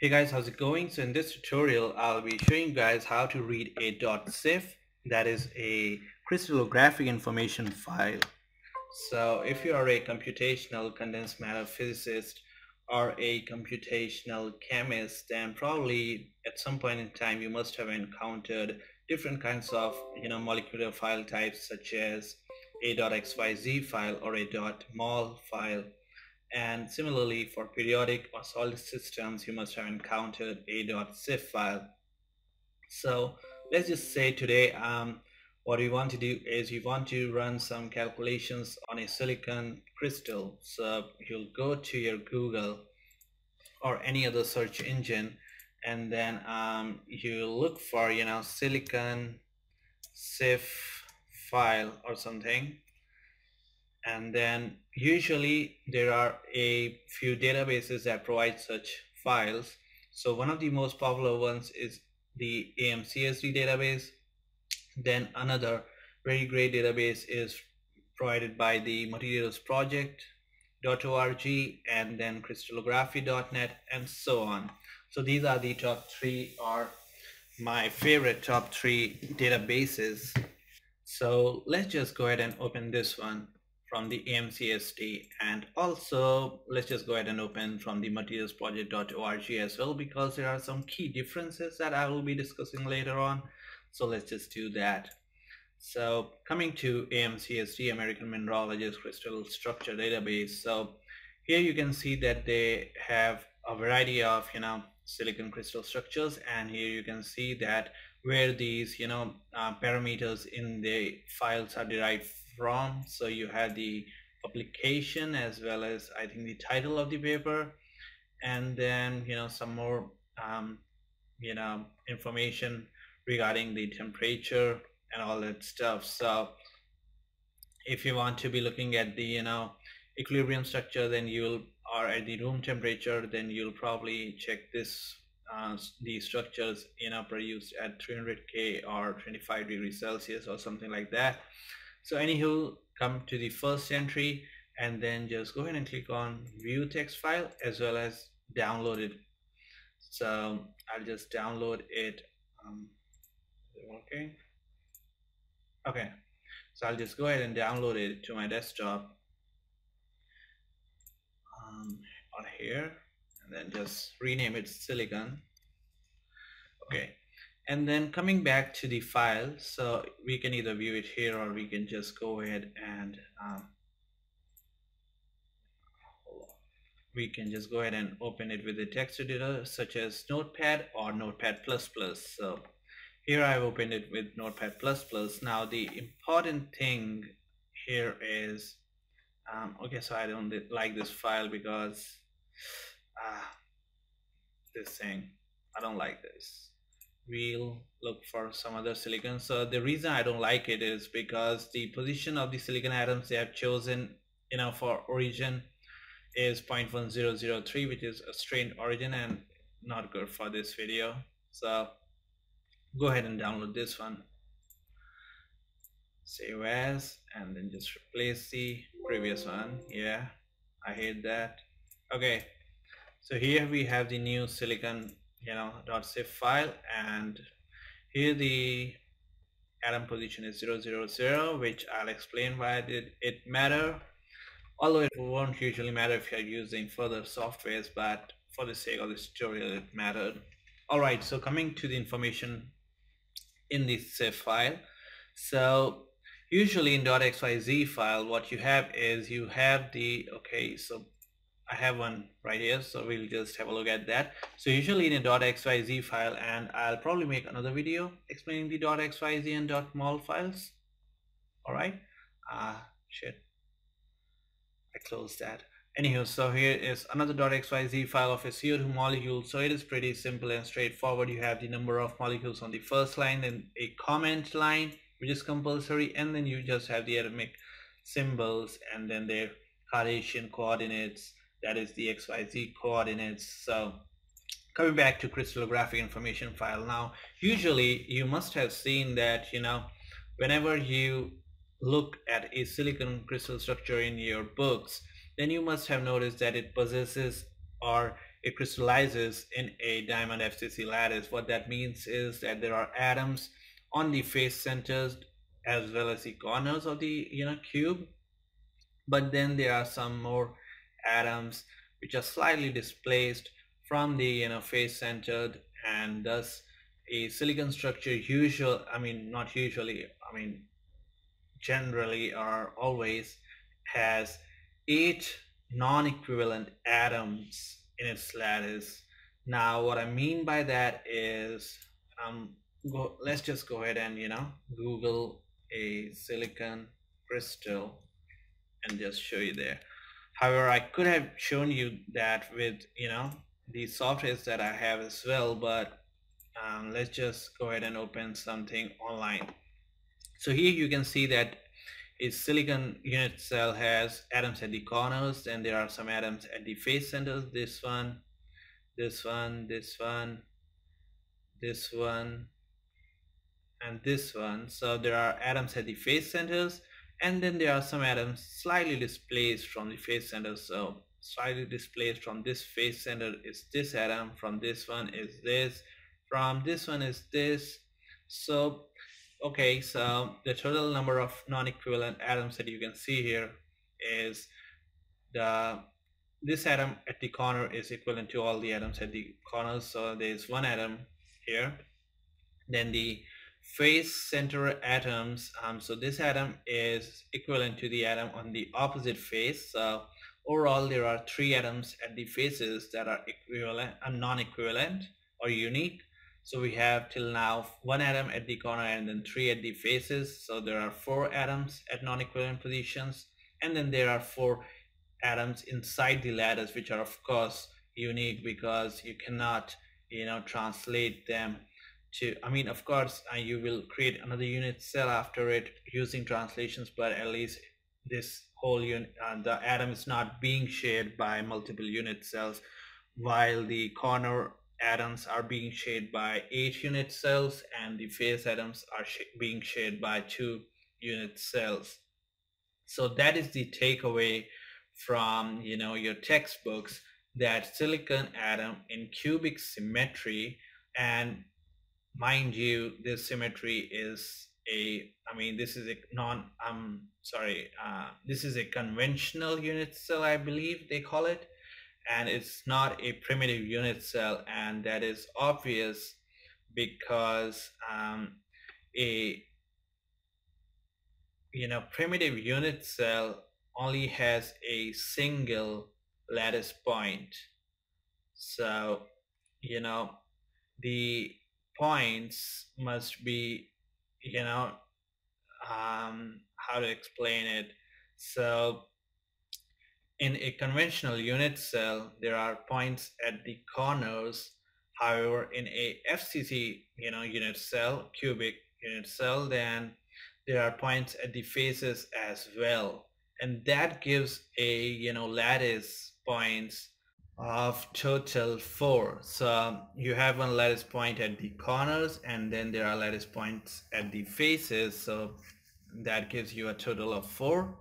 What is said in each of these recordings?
Hey guys, how's it going? So in this tutorial, I'll be showing you guys how to read a .cif that is a crystallographic information file. So if you are a computational condensed matter physicist or a computational chemist, then probably at some point in time you must have encountered different kinds of you know molecular file types such as a .xyz file or a .mol file and similarly, for periodic or solid systems, you must have encountered a .cif file. So let's just say today, um, what we want to do is we want to run some calculations on a silicon crystal. So you'll go to your Google or any other search engine, and then um, you look for, you know, silicon CIF file or something and then usually there are a few databases that provide such files. So one of the most popular ones is the AMCSD database. Then another very great database is provided by the materials project.org and then crystallography.net and so on. So these are the top three or my favorite top three databases. So let's just go ahead and open this one from the AMCSD and also let's just go ahead and open from the materialsproject.org as well because there are some key differences that I will be discussing later on. So let's just do that. So coming to AMCSD American Mineralogist Crystal Structure Database. So here you can see that they have a variety of you know silicon crystal structures and here you can see that where these you know uh, parameters in the files are derived so you have the publication as well as I think the title of the paper. And then you know some more um, you know information regarding the temperature and all that stuff. So if you want to be looking at the you know equilibrium structure then you'll or at the room temperature then you'll probably check this uh, the structures you know produced at 300k or 25 degrees celsius or something like that so anywho come to the first entry and then just go ahead and click on view text file as well as download it. So I'll just download it um, okay okay. So I'll just go ahead and download it to my desktop um, on here and then just rename it silicon. Okay and then coming back to the file so we can either view it here or we can just go ahead and um, we can just go ahead and open it with a text editor such as notepad or notepad plus plus. So here I've opened it with notepad plus plus. Now the important thing here is um, okay so I don't like this file because uh, this thing I don't like this we'll look for some other silicon. So the reason i don't like it is because the position of the silicon atoms they have chosen you know for origin is 0.1003 which is a strained origin and not good for this video. So go ahead and download this one. Save as and then just replace the previous one. Yeah i hate that. Okay so here we have the new silicon you know dot .cif file and here the atom position is 000 which I'll explain why did it matter. Although it won't usually matter if you're using further softwares but for the sake of this tutorial it mattered. Alright so coming to the information in this CIF file. So usually in dot .xyz file what you have is you have the okay so I have one right here so we'll just have a look at that. So usually in a .xyz file and I'll probably make another video explaining the dot .xyz and dot .mol files. All right? Ah shit. I closed that. Anywho so here is another .xyz file of a CO2 molecule. So it is pretty simple and straightforward. You have the number of molecules on the first line then a comment line which is compulsory and then you just have the atomic symbols and then their Cartesian coordinates that is the XYZ coordinates. So coming back to crystallographic information file now, usually you must have seen that, you know, whenever you look at a silicon crystal structure in your books, then you must have noticed that it possesses or it crystallizes in a diamond FCC lattice. What that means is that there are atoms on the face centers as well as the corners of the you know cube but then there are some more atoms which are slightly displaced from the you know face centered and thus a silicon structure usual I mean not usually I mean generally or always has eight non-equivalent atoms in its lattice. Now what I mean by that is um go let's just go ahead and you know google a silicon crystal and just show you there however I could have shown you that with you know the softwares that I have as well but um, let's just go ahead and open something online. So here you can see that a silicon unit cell has atoms at the corners and there are some atoms at the face centers. This one this one this one this one and this one. So there are atoms at the face centers and then there are some atoms slightly displaced from the face center. So slightly displaced from this face center is this atom from this one is this from this one is this. So okay so the total number of non-equivalent atoms that you can see here is the this atom at the corner is equivalent to all the atoms at the corners so there's one atom here then the face center atoms um, so this atom is equivalent to the atom on the opposite face. So overall there are three atoms at the faces that are equivalent and non-equivalent or unique. So we have till now one atom at the corner and then three at the faces. So there are four atoms at non-equivalent positions and then there are four atoms inside the lattice which are of course unique because you cannot you know translate them to i mean of course uh, you will create another unit cell after it using translations but at least this whole unit uh, the atom is not being shared by multiple unit cells while the corner atoms are being shared by eight unit cells and the face atoms are sh being shared by two unit cells. So that is the takeaway from you know your textbooks that silicon atom in cubic symmetry and mind you this symmetry is a i mean this is a non i'm sorry uh, this is a conventional unit cell i believe they call it and it's not a primitive unit cell and that is obvious because um, a you know primitive unit cell only has a single lattice point. So you know the points must be you know um, how to explain it. So in a conventional unit cell there are points at the corners. However in a FCC you know unit cell cubic unit cell then there are points at the faces as well. And that gives a you know lattice points of total four. So um, you have one lattice point at the corners and then there are lattice points at the faces. So that gives you a total of four.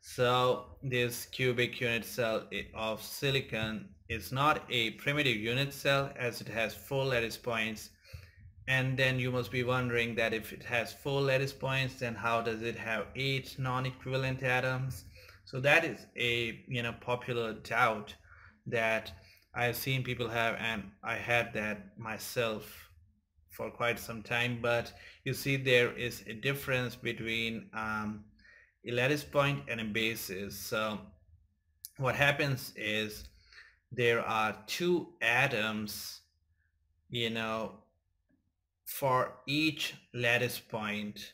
So this cubic unit cell of silicon is not a primitive unit cell as it has four lattice points. And then you must be wondering that if it has four lattice points then how does it have eight non-equivalent atoms? So that is a you know popular doubt that I've seen people have and I had that myself for quite some time but you see there is a difference between um, a lattice point and a basis. So what happens is there are two atoms you know for each lattice point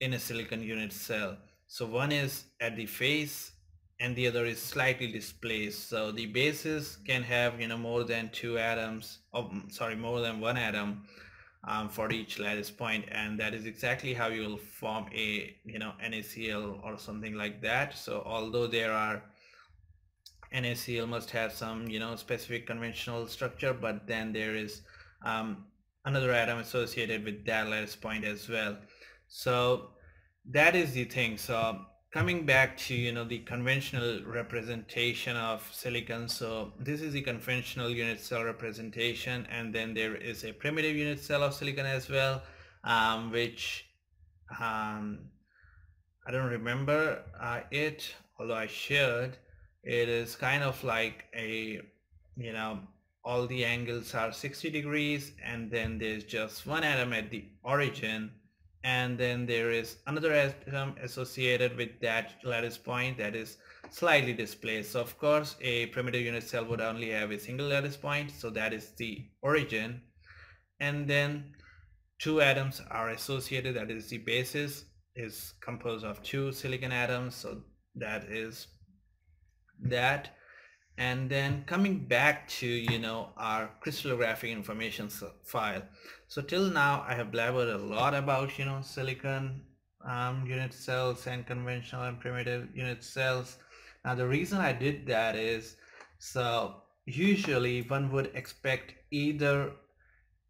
in a silicon unit cell. So one is at the face and the other is slightly displaced. So the bases can have, you know, more than two atoms, oh, sorry, more than one atom um, for each lattice point. And that is exactly how you will form a, you know, NaCl or something like that. So although there are NaCl must have some, you know, specific conventional structure, but then there is um, another atom associated with that lattice point as well. So that is the thing. So coming back to you know the conventional representation of silicon so this is the conventional unit cell representation and then there is a primitive unit cell of silicon as well um, which um, I don't remember uh, it although I should. It is kind of like a you know all the angles are 60 degrees and then there's just one atom at the origin and then there is another atom um, associated with that lattice point that is slightly displaced. So of course a primitive unit cell would only have a single lattice point so that is the origin. And then two atoms are associated that is the basis is composed of two silicon atoms so that is that and then coming back to you know our crystallographic information file. So till now I have blabbered a lot about you know silicon um, unit cells and conventional and primitive unit cells. Now the reason I did that is so usually one would expect either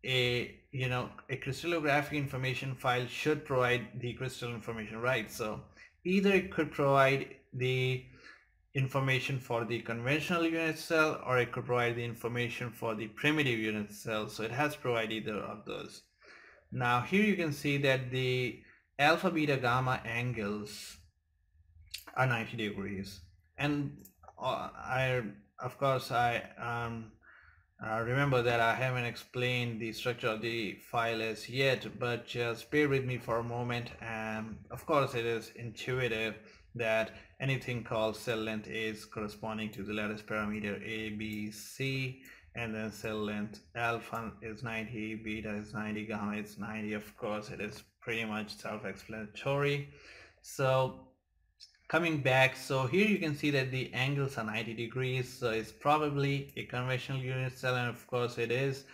a you know a crystallographic information file should provide the crystal information right? So either it could provide the information for the conventional unit cell or it could provide the information for the primitive unit cell. So it has provided either of those. Now here you can see that the alpha beta gamma angles are 90 degrees. And uh, I of course I um, uh, remember that I haven't explained the structure of the file as yet but just bear with me for a moment. And of course it is intuitive that anything called cell length is corresponding to the lattice parameter a b c and then cell length alpha is 90 beta is 90 gamma is 90 of course it is pretty much self-explanatory. So coming back so here you can see that the angles are 90 degrees so it's probably a conventional unit cell and of course it is.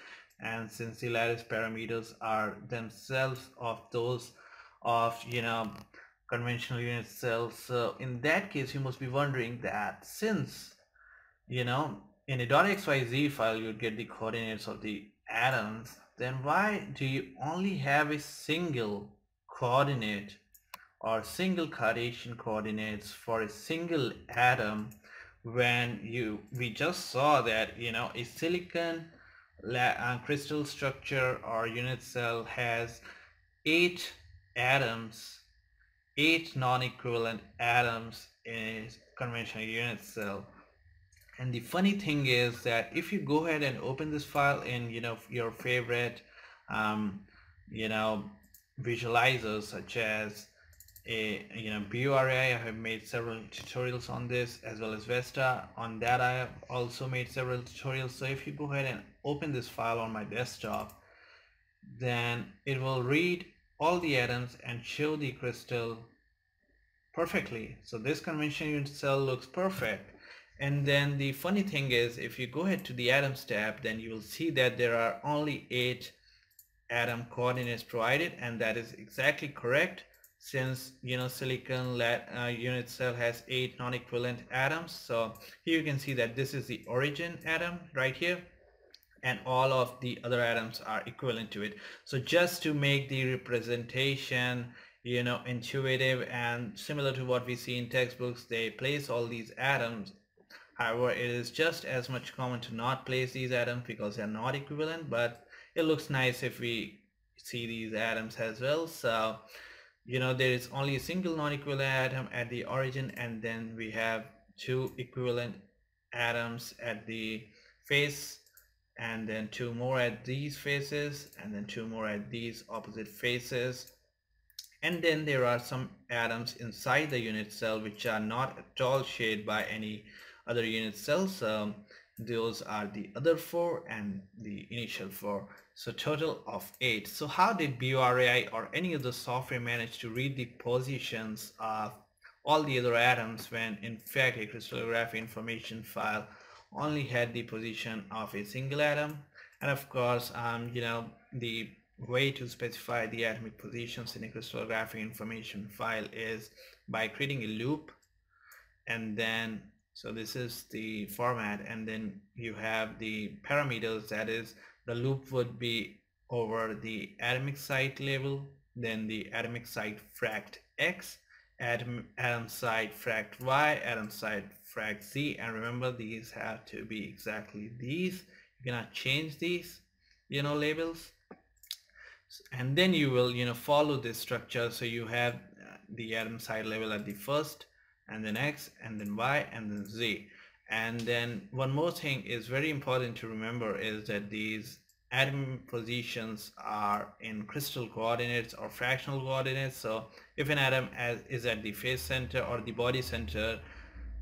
And since the lattice parameters are themselves of those of you know conventional unit cells so in that case you must be wondering that since you know in a dot .xyz file you would get the coordinates of the atoms then why do you only have a single coordinate or single Cartesian coordinates for a single atom when you we just saw that you know a silicon uh, crystal structure or unit cell has eight atoms eight non-equivalent atoms in conventional unit cell. And the funny thing is that if you go ahead and open this file in you know your favorite um, you know visualizers such as a you know BURA I have made several tutorials on this as well as Vesta. On that I have also made several tutorials. So if you go ahead and open this file on my desktop then it will read all the atoms and show the crystal perfectly. So this conventional unit cell looks perfect. And then the funny thing is if you go ahead to the atoms tab then you will see that there are only eight atom coordinates provided and that is exactly correct since you know silicon uh, unit cell has eight non-equivalent atoms so here you can see that this is the origin atom right here and all of the other atoms are equivalent to it. So just to make the representation you know intuitive and similar to what we see in textbooks they place all these atoms. However it is just as much common to not place these atoms because they're not equivalent but it looks nice if we see these atoms as well. So you know there is only a single non-equivalent atom at the origin and then we have two equivalent atoms at the face and then two more at these faces and then two more at these opposite faces. And then there are some atoms inside the unit cell which are not at all shared by any other unit cells those are the other four and the initial four. So total of eight. So how did BURAI or any other software manage to read the positions of all the other atoms when in fact a crystallographic information file only had the position of a single atom. And of course um, you know the way to specify the atomic positions in a crystallographic information file is by creating a loop. And then so this is the format. And then you have the parameters. That is the loop would be over the atomic site label then the atomic site fract x atom atom site fract y atom site fract z and remember these have to be exactly these. You cannot change these you know labels. And then you will you know follow this structure. So you have uh, the atom site label at the first and then x and then y and then z. And then one more thing is very important to remember is that these atom positions are in crystal coordinates or fractional coordinates. So if an atom as, is at the face center or the body center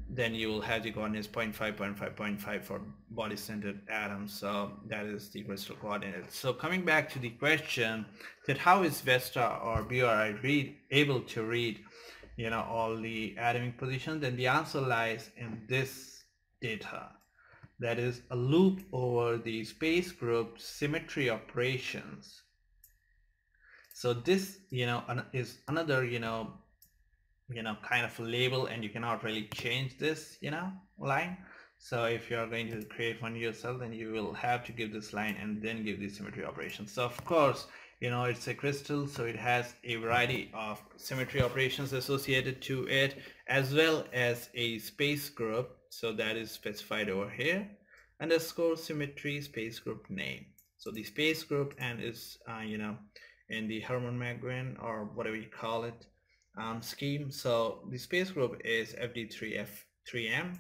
then you will have the coordinates 0.5 0.5 0.5 for body centered atoms. So that is the crystal coordinate. So coming back to the question that how is vesta or BURAI read able to read you know all the atomic positions? Then the answer lies in this data. That is a loop over the space group symmetry operations. So this you know is another you know you know kind of label and you cannot really change this you know line. So if you're going to create one yourself then you will have to give this line and then give the symmetry operations so of course you know it's a crystal so it has a variety of symmetry operations associated to it as well as a space group. So that is specified over here underscore symmetry space group name. So the space group and is uh, you know in the Hermann Margren or whatever you call it um, scheme. So the space group is FD3F3M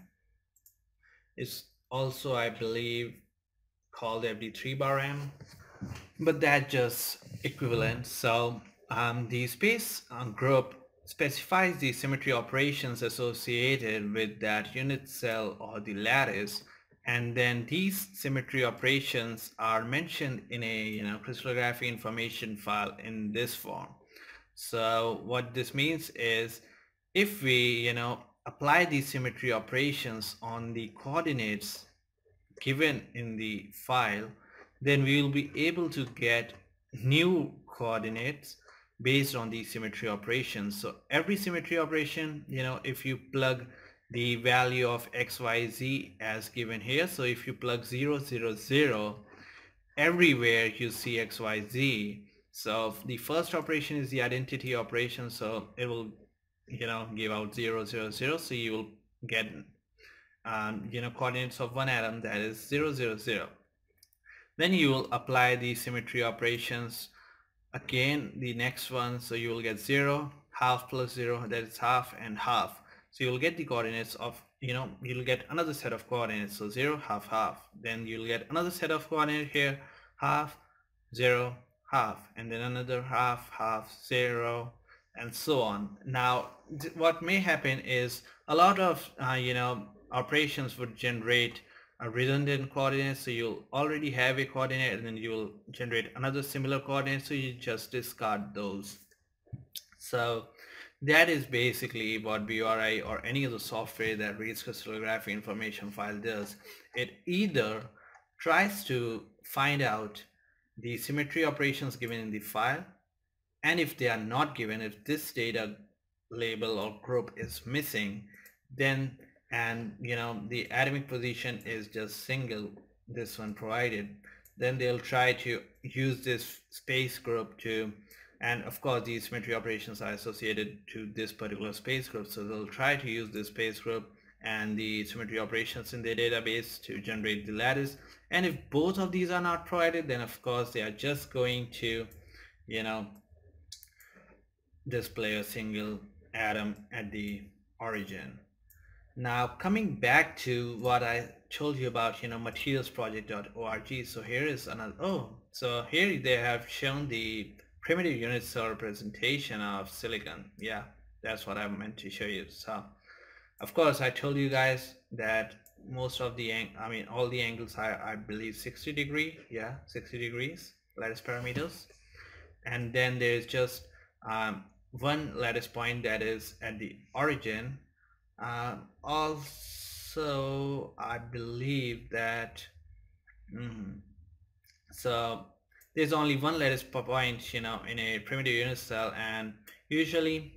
is also I believe called FD3 bar M but that just equivalent. So um, the space uh, group specifies the symmetry operations associated with that unit cell or the lattice and then these symmetry operations are mentioned in a you know crystallography information file in this form so what this means is if we you know apply these symmetry operations on the coordinates given in the file then we will be able to get new coordinates based on these symmetry operations. So every symmetry operation you know if you plug the value of xyz as given here so if you plug 0 0 0 everywhere you see xyz so the first operation is the identity operation so it will you know give out 0 0 0 so you will get um, you know coordinates of one atom that is 0 0 0 then you will apply the symmetry operations. Again the next one so you will get 0 half plus 0 that is half and half. So you'll get the coordinates of you know you'll get another set of coordinates so 0 half half. Then you'll get another set of coordinates here half 0 half and then another half half 0 and so on now what may happen is a lot of uh, you know operations would generate a redundant coordinate so you'll already have a coordinate and then you will generate another similar coordinate so you just discard those so that is basically what BURAI or any other software that reads crystallography information file does. It either tries to find out the symmetry operations given in the file and if they are not given, if this data label or group is missing, then and you know the atomic position is just single this one provided then they'll try to use this space group to and of course these symmetry operations are associated to this particular space group so they'll try to use this space group and the symmetry operations in their database to generate the lattice and if both of these are not provided then of course they are just going to you know display a single atom at the origin now coming back to what I told you about, you know, materialsproject.org. So here is another, oh, so here they have shown the primitive unit cell representation of silicon. Yeah, that's what I meant to show you. So of course, I told you guys that most of the, I mean, all the angles are, I believe 60 degree. Yeah, 60 degrees lattice parameters. And then there's just um, one lattice point that is at the origin uh, also I believe that mm, so there's only one lattice point you know in a primitive unit cell and usually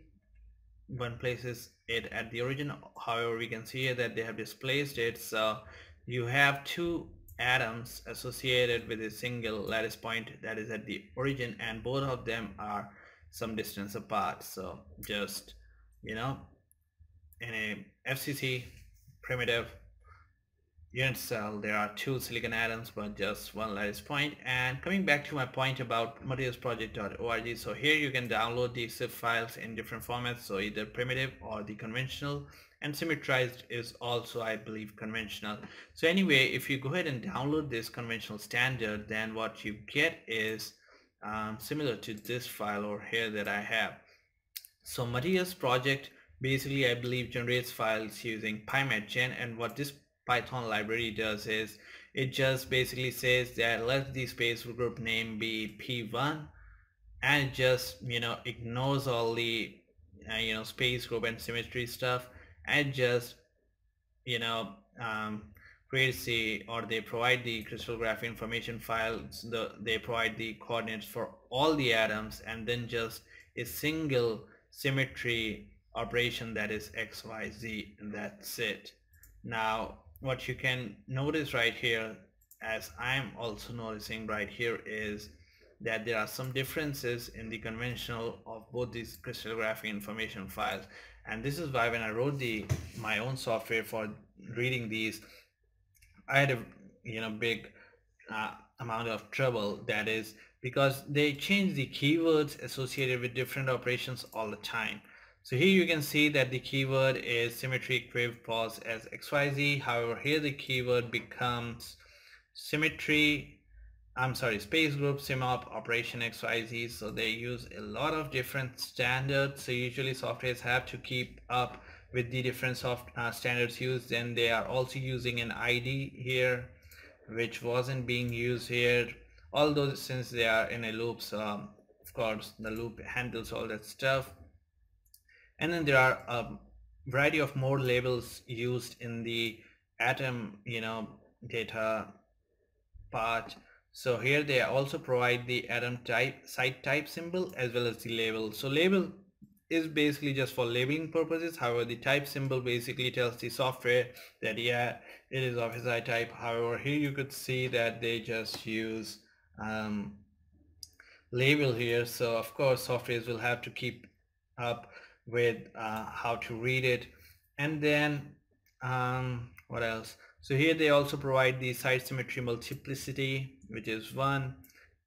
one places it at the origin however we can see that they have displaced it. So you have two atoms associated with a single lattice point that is at the origin and both of them are some distance apart. So just you know in a FCC primitive unit cell there are two silicon atoms but just one lattice point. And coming back to my point about materialsproject.org so here you can download these zip files in different formats. So either primitive or the conventional. And symmetrized is also I believe conventional. So anyway if you go ahead and download this conventional standard then what you get is um, similar to this file over here that I have. So materials project basically I believe generates files using PyMatGen and what this Python library does is it just basically says that let the space group name be p1 and just you know ignores all the uh, you know space group and symmetry stuff and just you know um, creates the or they provide the crystallographic information files the they provide the coordinates for all the atoms and then just a single symmetry operation that is xyz and that's it. Now what you can notice right here as I'm also noticing right here is that there are some differences in the conventional of both these crystallographic information files. And this is why when I wrote the my own software for reading these I had a you know big uh, amount of trouble. That is because they change the keywords associated with different operations all the time so here you can see that the keyword is symmetry equiv pos as XYZ. However, here the keyword becomes symmetry, I'm sorry, space group SYMOP operation XYZ. So they use a lot of different standards. So usually softwares have to keep up with the different soft uh, standards used. And they are also using an ID here, which wasn't being used here. Although since they are in a loop, so of course the loop handles all that stuff and then there are a variety of more labels used in the atom you know data part. So here they also provide the atom type site type symbol as well as the label. So label is basically just for labeling purposes. However the type symbol basically tells the software that yeah it is of SI type. However here you could see that they just use um, label here. So of course softwares will have to keep up with uh, how to read it. And then um, what else? So here they also provide the site symmetry multiplicity which is one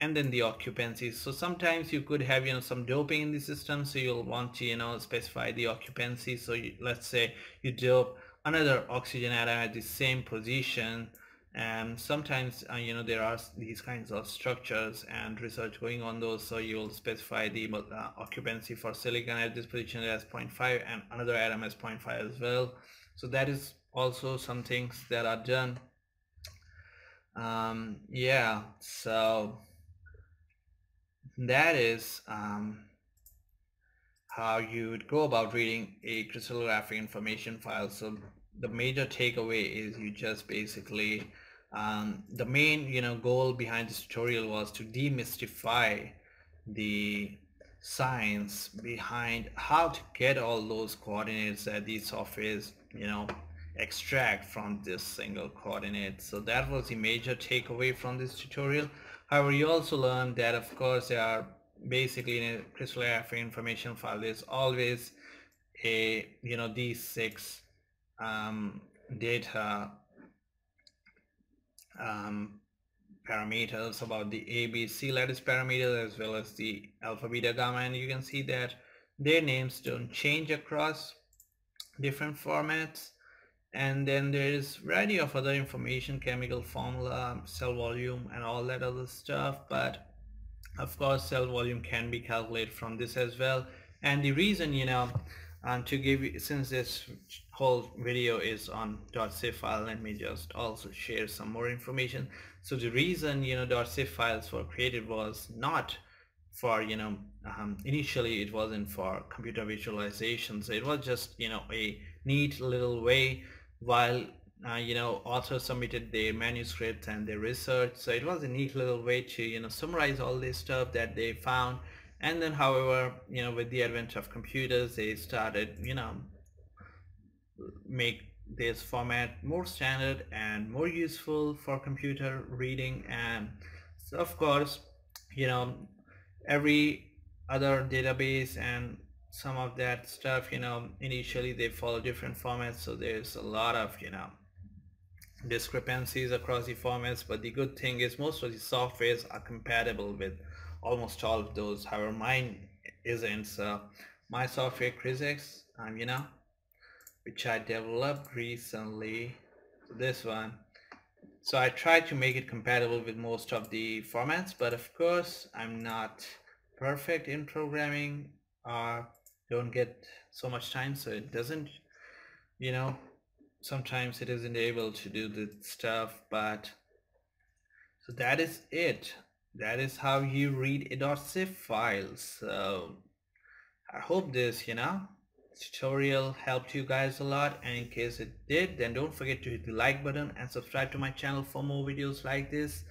and then the occupancy. So sometimes you could have you know some doping in the system so you'll want to you know specify the occupancy. So you, let's say you dope another oxygen atom at the same position and sometimes uh, you know there are these kinds of structures and research going on those so you'll specify the uh, occupancy for silicon at this position as 0.5 and another atom as 0.5 as well. So that is also some things that are done. Um, yeah so that is um, how you would go about reading a crystallographic information file. So the major takeaway is you just basically um, the main you know goal behind this tutorial was to demystify the science behind how to get all those coordinates that these softwares you know extract from this single coordinate. So that was the major takeaway from this tutorial. However you also learned that of course there are basically in a crystallographic information file there's always a you know these six um, data um, parameters about the A, B, C lattice parameters as well as the alpha, beta, gamma and you can see that their names don't change across different formats. And then there is variety of other information chemical formula cell volume and all that other stuff. But of course cell volume can be calculated from this as well. And the reason you know and to give you since this whole video is on .cif file let me just also share some more information. So the reason you know .cif files were created was not for you know um, initially it wasn't for computer visualization. So it was just you know a neat little way while uh, you know authors submitted their manuscripts and their research. So it was a neat little way to you know summarize all this stuff that they found and then however you know with the advent of computers they started you know make this format more standard and more useful for computer reading. And so of course you know every other database and some of that stuff you know initially they follow different formats. So there's a lot of you know discrepancies across the formats. But the good thing is most of the softwares are compatible with almost all of those. However mine isn't so my software CrysX um, you know which I developed recently this one. So I tried to make it compatible with most of the formats but of course I'm not perfect in programming or don't get so much time so it doesn't you know sometimes it isn't able to do the stuff but so that is it that is how you read a .cif file so I hope this you know tutorial helped you guys a lot. And in case it did then don't forget to hit the like button and subscribe to my channel for more videos like this.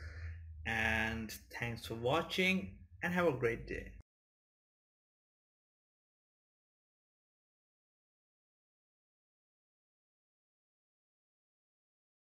And thanks for watching and have a great day